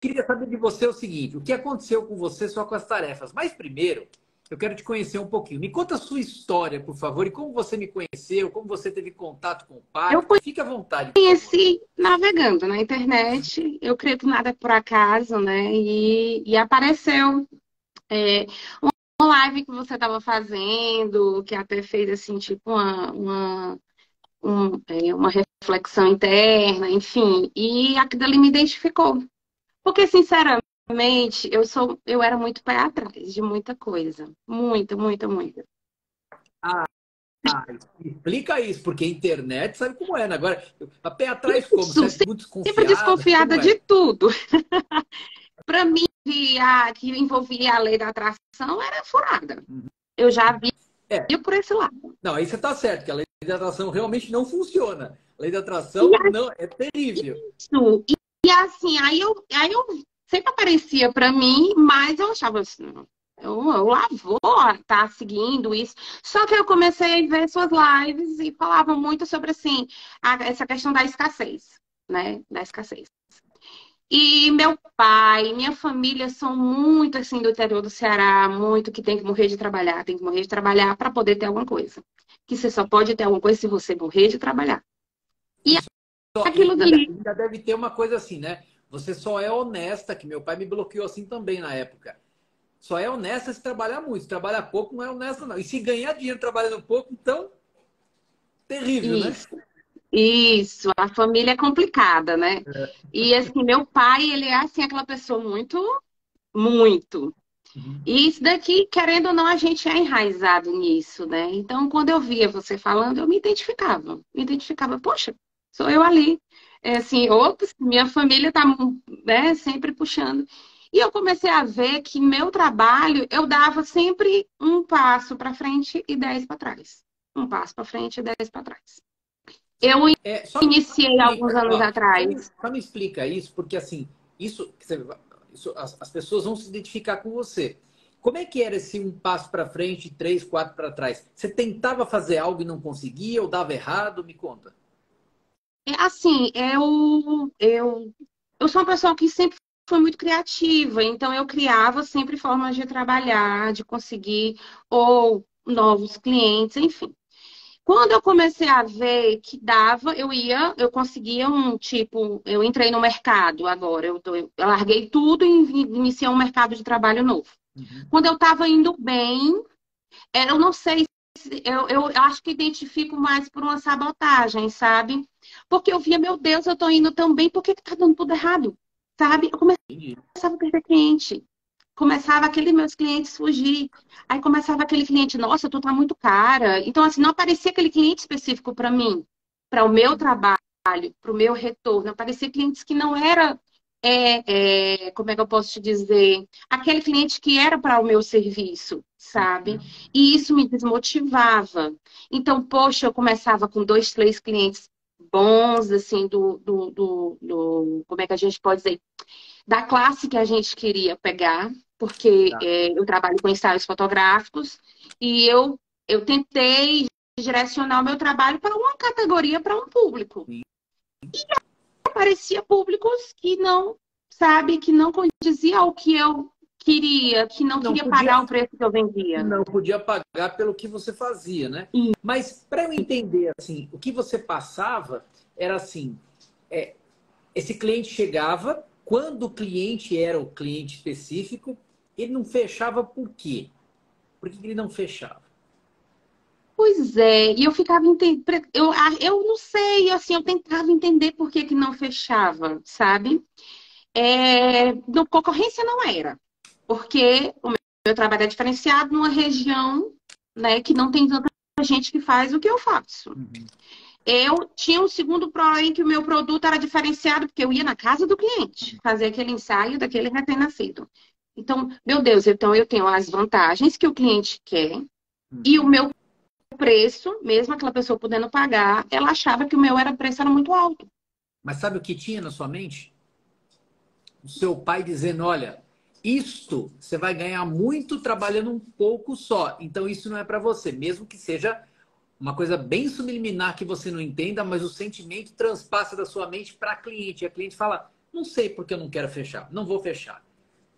queria saber de você o seguinte: o que aconteceu com você só com as tarefas? Mas primeiro, eu quero te conhecer um pouquinho. Me conta a sua história, por favor, e como você me conheceu, como você teve contato com o pai. Eu Fique à vontade. Conheci navegando na internet. Eu creio que nada é por acaso, né? E, e apareceu é, uma live que você estava fazendo, que até fez assim, tipo, uma, uma, um, é, uma reflexão interna, enfim. E aquilo ali me identificou. Porque, sinceramente, eu sou, eu era muito pé atrás de muita coisa. Muita, muita, muita. Ah, ah, explica isso, porque a internet sabe como é, né? Agora, a pé atrás como? Você é muito desconfiada, sempre desconfiada é? de tudo. Para mim, a, que envolvia a lei da atração era furada. Uhum. Eu já vi é. por esse lado. Não, aí você está certo, que a lei da atração realmente não funciona. A lei da atração não, é terrível. Isso. E, assim, aí eu, aí eu sempre aparecia para mim, mas eu achava assim, eu, eu lá vou tá seguindo isso. Só que eu comecei a ver suas lives e falavam muito sobre assim, a, essa questão da escassez, né? Da escassez. E meu pai, minha família são muito assim do interior do Ceará, muito que tem que morrer de trabalhar, tem que morrer de trabalhar para poder ter alguma coisa. Que você só pode ter alguma coisa se você morrer de trabalhar. E Aquilo dali. Ainda deve ter uma coisa assim, né? Você só é honesta, que meu pai me bloqueou assim também na época. Só é honesta se trabalhar muito. Se trabalhar pouco, não é honesta, não. E se ganhar dinheiro trabalhando pouco, então. Terrível, né? Isso. né? Isso, a família é complicada, né? É. E assim, meu pai, ele é assim, aquela pessoa muito, muito. Uhum. E isso daqui, querendo ou não, a gente é enraizado nisso, né? Então, quando eu via você falando, eu me identificava. Me identificava, poxa, sou eu ali é assim, ops, minha família está né, sempre puxando. E eu comecei a ver que meu trabalho, eu dava sempre um passo para frente e dez para trás. Um passo para frente e dez para trás. Eu é, iniciei alguns anos ó, atrás. Só me explica isso, porque assim, isso, isso as, as, pessoas vão se identificar com você. Como é que era esse um passo para frente, três, quatro para trás? Você tentava fazer algo e não conseguia, ou dava errado? Me conta. É, assim, eu, eu, eu sou uma pessoa que sempre foi muito criativa, então eu criava sempre formas de trabalhar, de conseguir ou novos clientes, enfim. Quando eu comecei a ver que dava, eu ia, eu conseguia um tipo, eu entrei no mercado agora, eu, eu larguei tudo e iniciei um mercado de trabalho novo. Uhum. Quando eu estava indo bem, eu não sei eu, eu acho que identifico mais por uma sabotagem, sabe? Porque eu via, meu Deus, eu tô indo tão bem, por que, que tá dando tudo errado? Sabe? Eu começava a perder cliente. Começava aqueles meus clientes fugir. Aí começava aquele cliente, nossa, tu tá muito cara. Então, assim, não aparecia aquele cliente específico para mim, para o meu trabalho, para o meu retorno. Aparecia clientes que não era é, é, como é que eu posso te dizer, aquele cliente que era para o meu serviço, sabe? Uhum. E isso me desmotivava. Então, poxa, eu começava com dois, três clientes bons, assim, do, do, do, do como é que a gente pode dizer, da classe que a gente queria pegar, porque tá. é, eu trabalho com ensaios fotográficos e eu, eu tentei direcionar o meu trabalho para uma categoria, para um público. Sim. E aparecia públicos que não, sabe, que não condizia ao que eu queria, que não, não queria podia, pagar o preço que eu vendia. Não podia pagar pelo que você fazia, né? Sim. Mas para eu entender assim, o que você passava era assim, é, esse cliente chegava, quando o cliente era o cliente específico, ele não fechava por quê? Por que ele não fechava? Pois é, e eu ficava entendendo, eu, eu não sei, assim, eu tentava entender por que, que não fechava, sabe? É, no, concorrência não era, porque o meu, trabalho é diferenciado numa região né, que não tem tanta gente que faz o que eu faço. Uhum. Eu tinha um segundo problema que o meu produto era diferenciado, porque eu ia na casa do cliente fazer aquele ensaio daquele recém-nascido. Então, meu Deus, então eu tenho as vantagens que o cliente quer uhum. e o meu preço, mesmo aquela pessoa podendo pagar, ela achava que o meu era preço era muito alto. Mas sabe o que tinha na sua mente? O seu pai dizendo, olha, isto você vai ganhar muito trabalhando um pouco só. Então isso não é para você, mesmo que seja uma coisa bem subliminar que você não entenda, mas o sentimento transpassa da sua mente para a cliente. E a cliente fala: Não sei porque eu não quero fechar. Não vou fechar.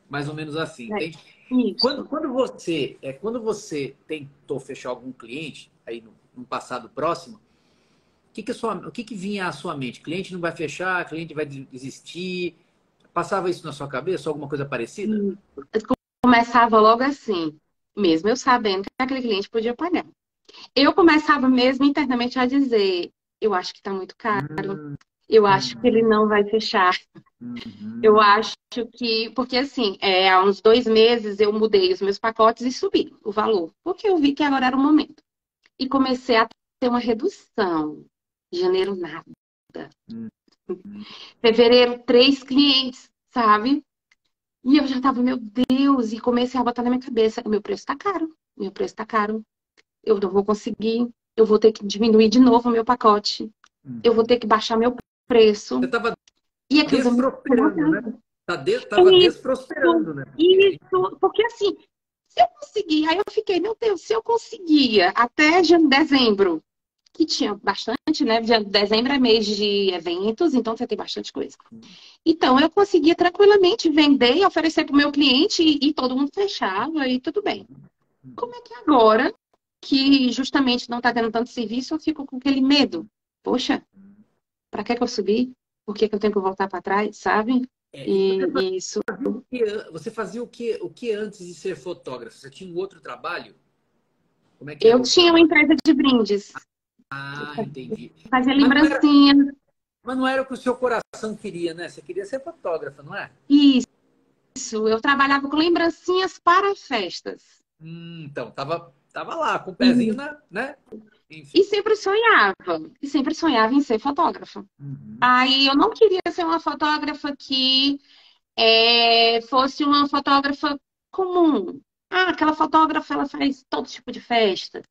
Mais ou menos assim, É, entende? Isso. Quando, quando você é quando você tentou fechar algum cliente aí no, no passado próximo, o que que, sua, o que que vinha à sua mente? Cliente não vai fechar, cliente vai desistir? Passava isso na sua cabeça, alguma coisa parecida? Hum. Começava logo assim, mesmo eu sabendo que aquele cliente podia pagar. Eu começava mesmo internamente a dizer, eu acho que está muito caro, eu acho que ele não vai fechar. Uhum. Eu acho que, porque assim, é, há uns dois meses eu mudei os meus pacotes e subi o valor, porque eu vi que agora era o momento. E comecei a ter uma redução. Janeiro, nada. Uhum. Fevereiro, três clientes, sabe? E eu já tava, meu Deus, e comecei a botar na minha cabeça, meu preço tá caro, meu preço tá caro. Eu não vou conseguir, eu vou ter que diminuir de novo o meu pacote. Uhum. Eu vou ter que baixar meu preço. Você estava E aquilo desprosperando, né? Tá de, tava isso. desprosperando, né? Isso, porque assim, se eu conseguir, aí eu fiquei, meu Deus, se eu conseguia até dezembro, que tinha bastante, né? Dezembro é mês de eventos, então você tem bastante coisa. Então eu conseguia tranquilamente vender e oferecer para o meu cliente e, e todo mundo fechava e tudo bem. Como é que agora, que justamente não está tendo tanto serviço, eu fico com aquele medo? Poxa, para que que eu subi? Por que que eu tenho que voltar para trás, sabe? É, E você fazia isso. Você fazia o que, o que antes de ser fotógrafo? Você tinha um outro trabalho? Como é que Eu o- tinha uma empresa de brindes. Ah, entendi. Fazia Mas não era- lembrancinha. Mas não era o que o seu coração queria, né? Você queria ser fotógrafa, não é? Isso. Eu trabalhava com lembrancinhas para festas. Hum, então, tava, tava lá, com o pezinho Uhum. na, né? Enfim. E sempre sonhava. E sempre sonhava em ser fotógrafa. Uhum. Aí eu não queria ser uma fotógrafa que é, fosse uma fotógrafa comum. Ah, aquela fotógrafa, ela faz todo tipo de festa.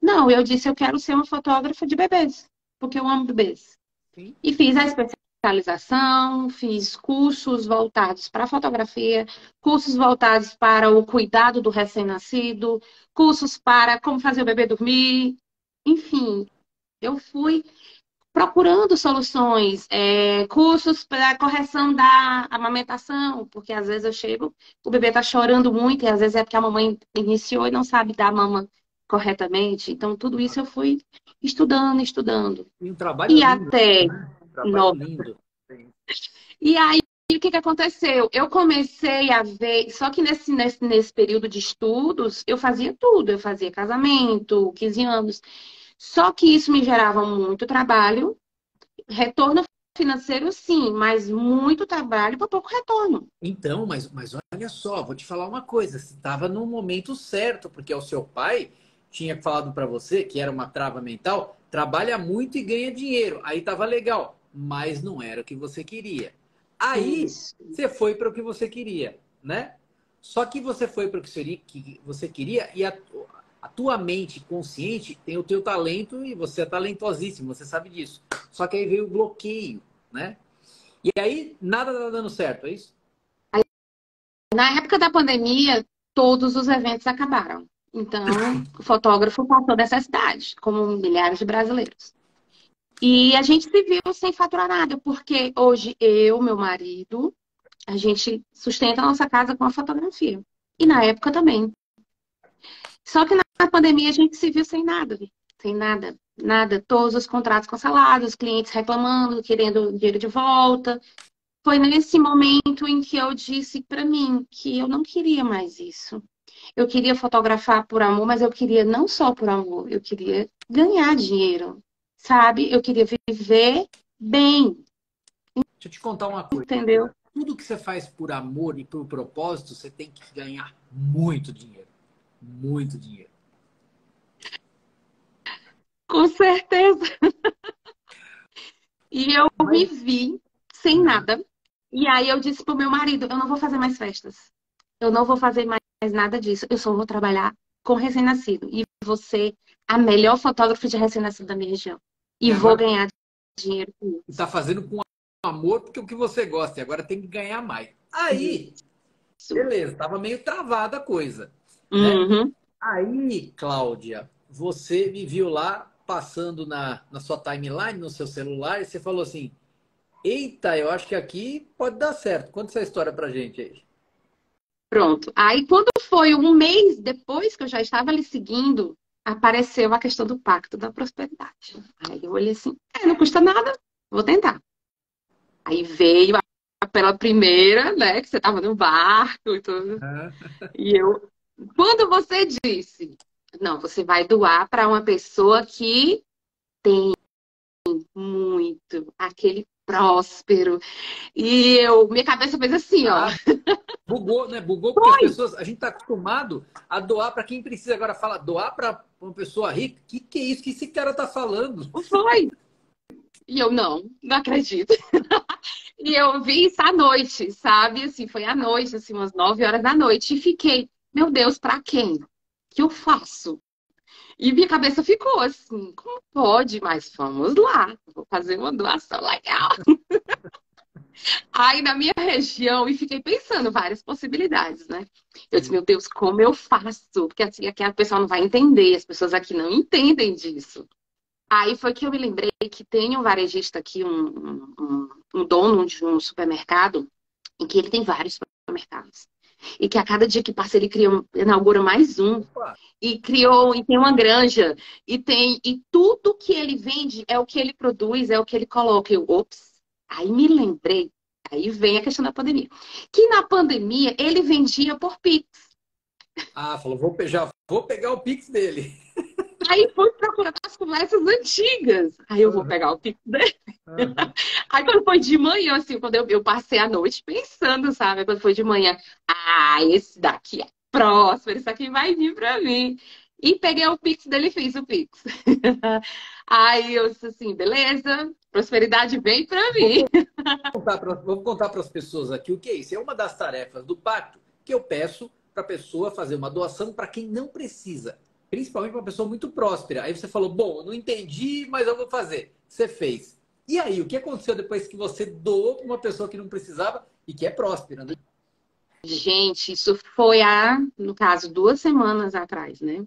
Não, eu disse, eu quero ser uma fotógrafa de bebês. Porque eu amo bebês. Sim. E fiz a especialização, fiz cursos voltados para fotografia, cursos voltados para o cuidado do recém-nascido, cursos para como fazer o bebê dormir. Enfim, eu fui procurando soluções, é, cursos para correção da amamentação, porque às vezes eu chego, o bebê está chorando muito, e às vezes é porque a mamãe iniciou e não sabe dar a mama corretamente. Então, tudo isso eu fui estudando, estudando. E um trabalho E lindo, até. né? Um trabalho lindo. E aí, o que que aconteceu? Eu comecei a ver, só que nesse, nesse, nesse período de estudos, eu fazia tudo. Eu fazia casamento, 15 anos. Só que isso me gerava muito trabalho. Retorno financeiro, sim, mas muito trabalho para pouco retorno. Então, mas, mas olha só, vou te falar uma coisa. Você estava no momento certo, porque o seu pai tinha falado para você que era uma trava mental, trabalha muito e ganha dinheiro. Aí tava legal, mas não era o que você queria. Aí Isso. você foi para o que você queria, né? Só que você foi para o que você queria e a, a tua mente consciente tem o teu talento e você é talentosíssimo, você sabe disso. Só que aí veio o bloqueio, né? E aí nada tá dando certo, é isso? Na época da pandemia, todos os eventos acabaram. Então, o fotógrafo passou necessidade, como milhares de brasileiros. E a gente se viu sem faturar nada, porque hoje eu, meu marido, a gente sustenta a nossa casa com a fotografia. E na época também. Só que na pandemia a gente se viu sem nada, sem nada, nada. Todos os contratos cancelados, clientes reclamando, querendo dinheiro de volta. Foi nesse momento em que eu disse para mim que eu não queria mais isso. Eu queria fotografar por amor, mas eu queria não só por amor, eu queria ganhar dinheiro, sabe? Eu queria viver bem, Deixa eu te contar uma coisa. entendeu? Tudo que você faz por amor e por propósito, você tem que ganhar muito dinheiro. Muito dinheiro. Com certeza. E eu me vi sem nada. E aí eu disse pro meu marido, eu não vou fazer mais festas. Eu não vou fazer mais nada disso. Eu só vou trabalhar com recém-nascido. E você a melhor fotógrafa de recém-nascido da minha região. E vou ganhar dinheiro com isso. Está fazendo com amor porque é o que você gosta. E agora tem que ganhar mais. Aí, beleza, tava meio travada a coisa. Uhum. Aí, Cláudia, você me viu lá passando na, na sua timeline, no seu celular, e você falou assim: Eita, eu acho que aqui pode dar certo. Conta essa história pra gente aí. Pronto. Aí, quando foi um mês depois que eu já estava lhe seguindo, apareceu a questão do pacto da prosperidade. Aí eu olhei assim, é, não custa nada, vou tentar. Aí veio a, pela primeira, né, que você estava no barco e tudo. E eu, quando você disse, não, você vai doar para uma pessoa que tem muito aquele próspero. E eu, minha cabeça fez assim, ó. Ah, bugou, né? Bugou porque Foi. as pessoas, a gente tá acostumado a doar para quem precisa. Agora fala, doar para uma pessoa rica. Que que é isso que esse cara tá falando? Foi. E eu não, não acredito. e eu vi isso à noite, sabe? Assim, foi à noite, assim, umas nove horas da noite e fiquei, meu Deus, para quem? que eu faço? E minha cabeça ficou assim, como pode? Mas vamos lá, vou fazer uma doação legal. Aí na minha região, e fiquei pensando várias possibilidades, né? Eu disse, meu Deus, como eu faço? Porque assim, aqui a pessoa não vai entender, as pessoas aqui não entendem disso. Aí foi que eu me lembrei que tem um varejista aqui, um, um, um dono de um supermercado, em que ele tem vários supermercados e que a cada dia que passa ele cria, inaugura mais um e criou e tem uma granja e tem e tudo que ele vende é o que ele produz, é o que ele coloca. Eu, ops, aí me lembrei, aí vem a questão da pandemia, que na pandemia ele vendia por Pix. Ah, falou, vou, já vou pegar o Pix dele. Aí fui procurar as conversas antigas. Aí eu vou pegar o pix dele. Uhum. Aí quando foi de manhã, assim, quando eu, eu passei a noite pensando, sabe? Quando foi de manhã, ah, esse daqui é próspero, isso aqui vai vir pra mim. E peguei o Pix dele e fiz o Pix. Aí eu disse assim, beleza, prosperidade vem para mim. Vou contar para as pessoas aqui o que é isso. É uma das tarefas do pacto que eu peço para a pessoa fazer uma doação para quem não precisa principalmente para uma pessoa muito próspera. Aí você falou, bom, não entendi, mas eu vou fazer. Você fez. E aí, o que aconteceu depois que você doou para uma pessoa que não precisava e que é próspera, né? Gente, isso foi há, no caso, duas semanas atrás, né?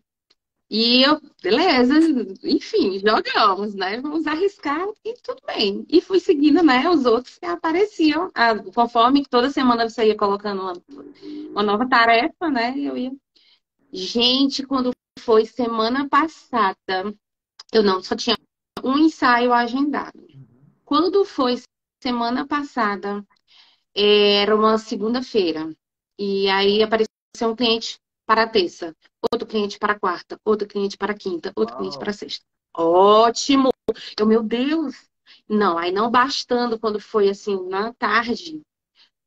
E eu, beleza, enfim, jogamos, né? Vamos arriscar e tudo bem. E fui seguindo, né, os outros que apareciam. conforme toda semana você ia colocando uma, uma nova tarefa, né? Eu ia. Gente, quando foi semana passada. Eu não, só tinha um ensaio agendado. Quando foi semana passada, era uma segunda-feira. E aí apareceu um cliente para terça, outro cliente para a quarta, outro cliente para quinta, outro Uau. cliente para sexta. Ótimo! Eu, meu Deus! Não, aí não bastando quando foi assim, na tarde,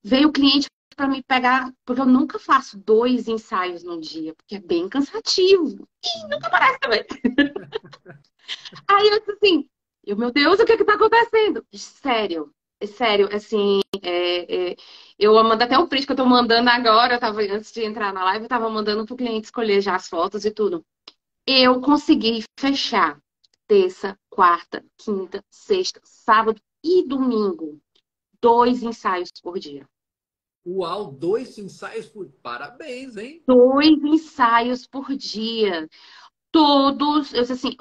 veio o cliente para me pegar, porque eu nunca faço dois ensaios num dia, porque é bem cansativo. E nunca parece também. Aí eu disse assim, eu, meu Deus, o que que tá acontecendo? Sério, é sério, assim, é, é, eu mando até o print que eu tô mandando agora, eu tava, antes de entrar na live, eu tava mandando pro cliente escolher já as fotos e tudo. Eu consegui fechar terça, quarta, quinta, sexta, sábado e domingo. Dois ensaios por dia. Uau, dois ensaios por. Parabéns, hein? Dois ensaios por dia. Todos, eu assim,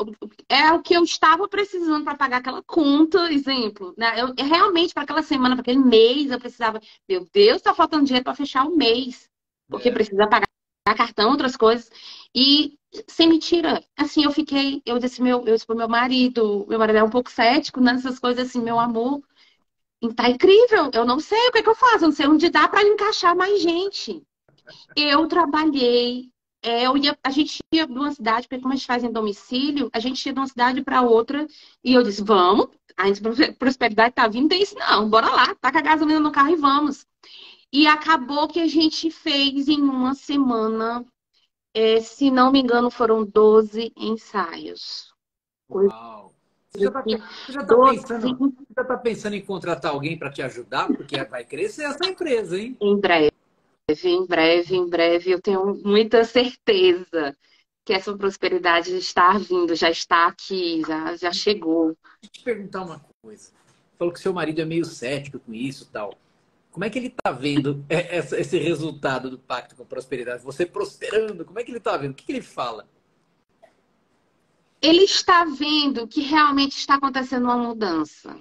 é o que eu estava precisando para pagar aquela conta, exemplo. Né? Eu, realmente, para aquela semana, para aquele mês, eu precisava. Meu Deus, está faltando dinheiro para fechar o mês. Porque é. precisa pagar cartão, outras coisas. E, sem mentira, assim, eu fiquei, eu disse, meu, eu disse pro meu marido, meu marido é um pouco cético nessas coisas, assim, meu amor, Tá incrível. Eu não sei o que, é que eu faço. Eu não sei onde dá para encaixar mais gente. Eu trabalhei. É, eu ia, a gente ia de uma cidade, porque como a gente faz em domicílio, a gente ia de uma cidade para outra. E eu disse, vamos. A prosperidade tá vindo, tem isso não. Bora lá. Taca a gasolina no carro e vamos. E acabou que a gente fez em uma semana, é, se não me engano, foram 12 ensaios. Uau! Você já está pensando, tá pensando em contratar alguém para te ajudar? Porque vai crescer essa empresa, hein? Em breve, em breve, em breve. Eu tenho muita certeza que essa prosperidade está vindo, já está aqui, já, já chegou. Deixa eu te perguntar uma coisa. Você falou que seu marido é meio cético com isso e tal. Como é que ele está vendo esse resultado do pacto com a prosperidade? Você prosperando, como é que ele está vendo? O que, que ele fala? Ele está vendo que realmente está acontecendo uma mudança.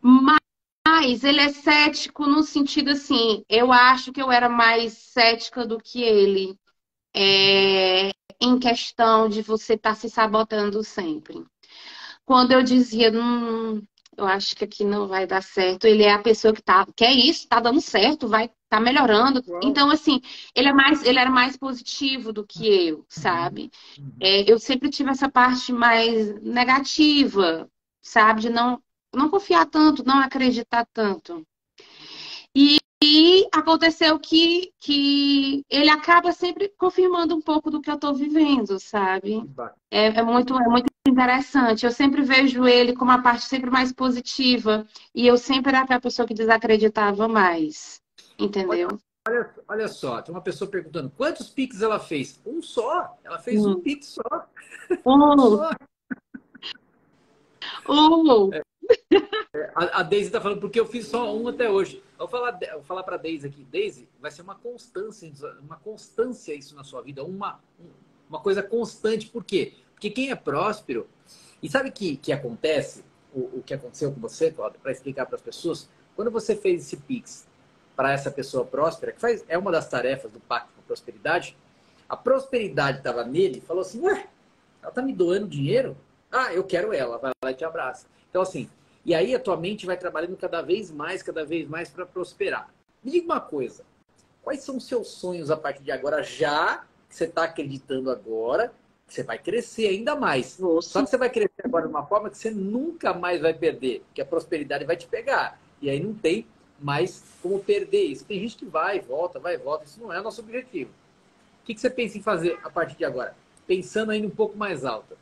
Mas ele é cético no sentido assim, eu acho que eu era mais cética do que ele. É, em questão de você estar tá se sabotando sempre. Quando eu dizia, hum, eu acho que aqui não vai dar certo, ele é a pessoa que tá, que é isso, tá dando certo, vai tá melhorando. Uau. Então, assim, ele é mais, ele era mais positivo do que eu, sabe? Uhum. É, eu sempre tive essa parte mais negativa, sabe? De não, não confiar tanto, não acreditar tanto. E, e aconteceu que, que ele acaba sempre confirmando um pouco do que eu estou vivendo, sabe? É, é, muito, é muito interessante. Eu sempre vejo ele como a parte sempre mais positiva. E eu sempre era a pessoa que desacreditava mais. Entendeu? Olha, olha só, tem uma pessoa perguntando quantos piques ela fez? Um só. Ela fez hum. um pique só. Um. só. Um. É, é, a, a Deise está falando porque eu fiz só um até hoje. Eu vou falar, vou falar para a Deise aqui. Deise, vai ser uma constância, uma constância isso na sua vida, uma, uma coisa constante. Por quê? Porque quem é próspero, e sabe que que acontece, o, o que aconteceu com você, Cláudio, para explicar para as pessoas, quando você fez esse Pix para essa pessoa próspera, que faz, é uma das tarefas do Pacto com Prosperidade, a prosperidade estava nele falou assim: Ué, ela está me doando dinheiro? Ah, eu quero ela, vai lá e te abraça. Então, assim, e aí a tua mente vai trabalhando cada vez mais, cada vez mais para prosperar. Me diga uma coisa: quais são os seus sonhos a partir de agora, já que você está acreditando agora, que você vai crescer ainda mais. Nossa. Só que você vai crescer agora de uma forma que você nunca mais vai perder, que a prosperidade vai te pegar. E aí não tem mais como perder isso. Tem gente que vai, volta, vai, volta. Isso não é o nosso objetivo. O que, você pensa em fazer a partir de agora? Pensando ainda um pouco mais alta.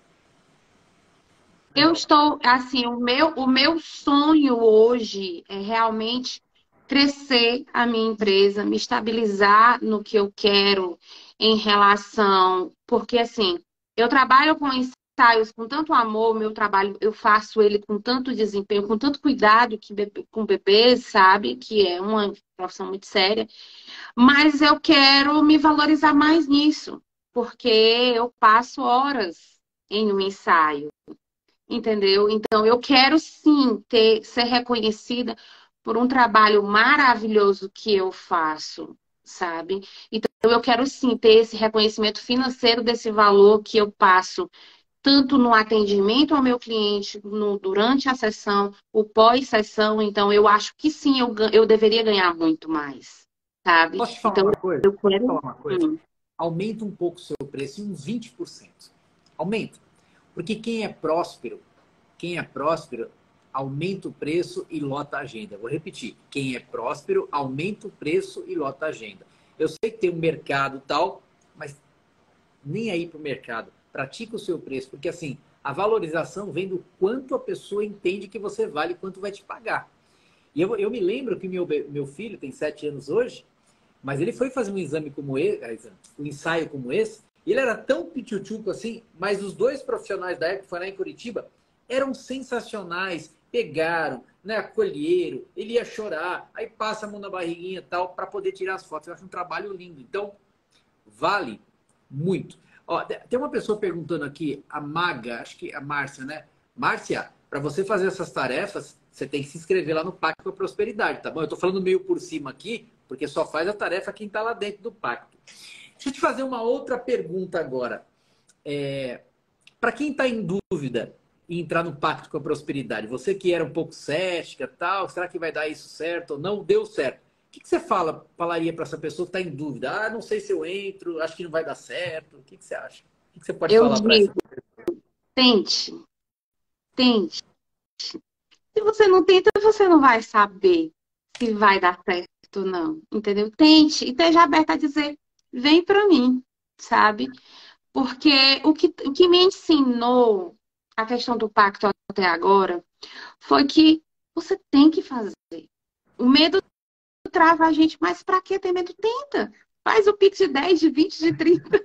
Eu estou, assim, o meu, o meu sonho hoje é realmente crescer a minha empresa, me estabilizar no que eu quero em relação. Porque, assim, eu trabalho com ensaios com tanto amor, meu trabalho, eu faço ele com tanto desempenho, com tanto cuidado que com bebês, sabe? Que é uma profissão muito séria. Mas eu quero me valorizar mais nisso, porque eu passo horas em um ensaio, entendeu? Então eu quero sim ter ser reconhecida por um trabalho maravilhoso que eu faço, sabe? Então eu quero sim ter esse reconhecimento financeiro desse valor que eu passo tanto no atendimento ao meu cliente, no, durante a sessão, o pós-sessão. Então, eu acho que sim, eu, eu deveria ganhar muito mais, sabe? Posso te falar então, uma coisa? Eu quero... falar uma coisa? Hum. Aumenta um pouco o seu preço em uns 20%. Aumenta. Porque quem é próspero, quem é próspero, aumenta o preço e lota a agenda. Vou repetir. Quem é próspero, aumenta o preço e lota a agenda. Eu sei que tem um mercado tal, mas nem aí para o mercado pratica o seu preço, porque assim, a valorização vem do quanto a pessoa entende que você vale, quanto vai te pagar. E eu, eu me lembro que meu, meu filho tem sete anos hoje, mas ele foi fazer um exame como esse, um ensaio como esse, e ele era tão pituchuco assim, mas os dois profissionais da época, foi lá em Curitiba, eram sensacionais, pegaram, né, acolheram, ele ia chorar, aí passa a mão na barriguinha e tal, para poder tirar as fotos. Eu acho um trabalho lindo. Então, vale muito. Ó, tem uma pessoa perguntando aqui, a Maga, acho que a Márcia, né? Márcia, para você fazer essas tarefas, você tem que se inscrever lá no Pacto para Prosperidade, tá bom? Eu estou falando meio por cima aqui, porque só faz a tarefa quem está lá dentro do pacto. Deixa eu te fazer uma outra pergunta agora. É, para quem está em dúvida em entrar no Pacto com a Prosperidade, você que era um pouco cética, tal, será que vai dar isso certo ou não? Deu certo que, que você fala, falaria para essa pessoa que está em dúvida? Ah, não sei se eu entro, acho que não vai dar certo. O que, que você acha? O que, que você pode eu falar para essa pessoa? Tente. Tente. Se você não tenta, você não vai saber se vai dar certo ou não. Entendeu? Tente e esteja aberta a dizer: vem para mim, sabe? Porque o que, o que me ensinou a questão do pacto até agora foi que você tem que fazer. O medo trava a gente, mas para que ter medo? Tenta. Faz o Pix de 10, de 20, de 30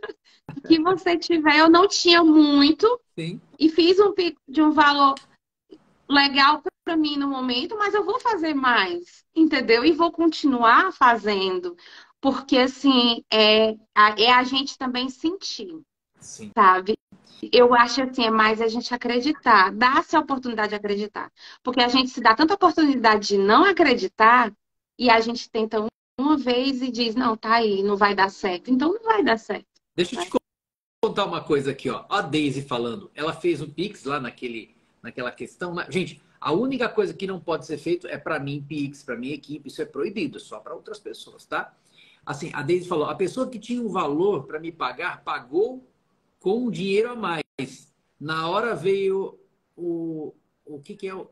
que você tiver. Eu não tinha muito Sim. e fiz um Pix de um valor legal para mim no momento, mas eu vou fazer mais, entendeu? E vou continuar fazendo, porque assim, é a, é a gente também sentir, Sim. sabe? Eu acho assim, é mais a gente acreditar, dar-se a oportunidade de acreditar. Porque a gente se dá tanta oportunidade de não acreditar e a gente tenta uma vez e diz, não, tá aí, não vai dar certo. Então não vai dar certo. Deixa eu te contar uma coisa aqui, ó. A Daisy falando, ela fez o Pix lá naquele, naquela questão. Gente, a única coisa que não pode ser feito é para mim, Pix, para minha equipe, isso é proibido, só para outras pessoas, tá? Assim, a Daisy falou, a pessoa que tinha um valor para me pagar, pagou com dinheiro a mais. Na hora veio o, o que, que é?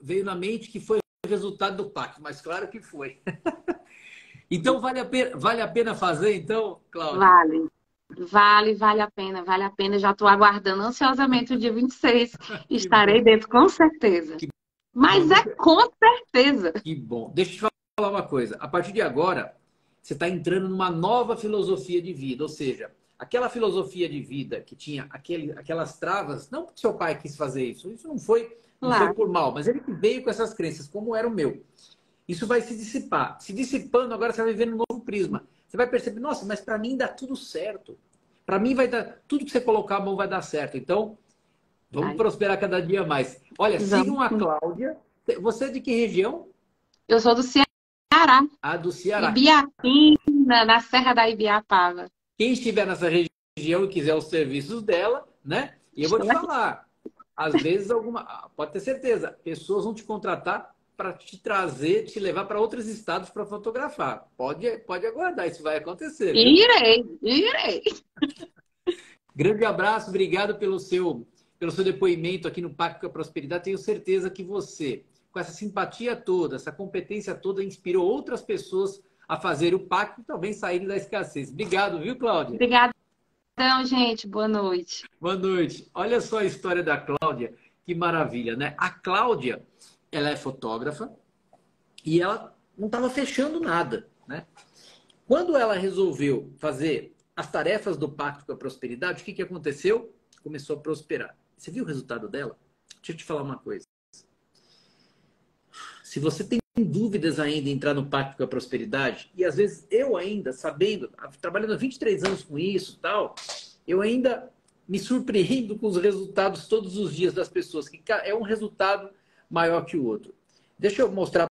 Veio na mente que foi resultado do pacto, mas claro que foi. então, vale a, pena, vale a pena fazer, então, Cláudia? Vale. Vale, vale a pena, vale a pena. Já estou aguardando ansiosamente o dia 26. Estarei bom. dentro, com certeza. Que Mas bom. é com certeza. Que bom. Deixa eu te falar uma coisa. A partir de agora, você está entrando numa nova filosofia de vida. Ou seja, aquela filosofia de vida que tinha aquele, aquelas travas, não porque seu pai quis fazer isso, isso não foi, não claro. foi por mal, mas ele veio com essas crenças, como era o meu. Isso vai se dissipar. Se dissipando, agora você vai viver um novo prisma. Você vai perceber, nossa, mas para mim dá tudo certo. Para mim vai dar, tudo que você colocar a mão vai dar certo. Então, vamos Ai. prosperar cada dia mais. Olha, Exato. sigam a Cláudia. Você é de que região? Eu sou do Ceará. Ah, do Ceará. Ibiapina, na Serra da Ibiapava. Quem estiver nessa região e quiser os serviços dela, né? E eu vou te falar, às vezes alguma, pode ter certeza, pessoas vão te contratar para te trazer, te levar para outros estados para fotografar. Pode, pode aguardar, isso vai acontecer. Viu? Irei, irei. Grande abraço, obrigado pelo seu, pelo seu depoimento aqui no Pacto com a Prosperidade. Tenho certeza que você, com essa simpatia toda, essa competência toda, inspirou outras pessoas a fazer o pacto e também saírem da escassez. Obrigado, viu, Cláudia? Obrigada, então, gente. Boa noite. Boa noite. Olha só a história da Cláudia. Que maravilha, né? A Cláudia, ela é fotógrafa e ela não estava fechando nada, né? Quando ela resolveu fazer as tarefas do Pacto com a Prosperidade, o que, que aconteceu? Começou a prosperar. Você viu o resultado dela? Deixa eu te falar uma coisa. Se você tem dúvidas ainda em entrar no pacto com a prosperidade, e às vezes eu ainda, sabendo, trabalhando há 23 anos com isso tal, eu ainda me surpreendo com os resultados todos os dias das pessoas, que é um resultado maior que o outro. Deixa eu mostrar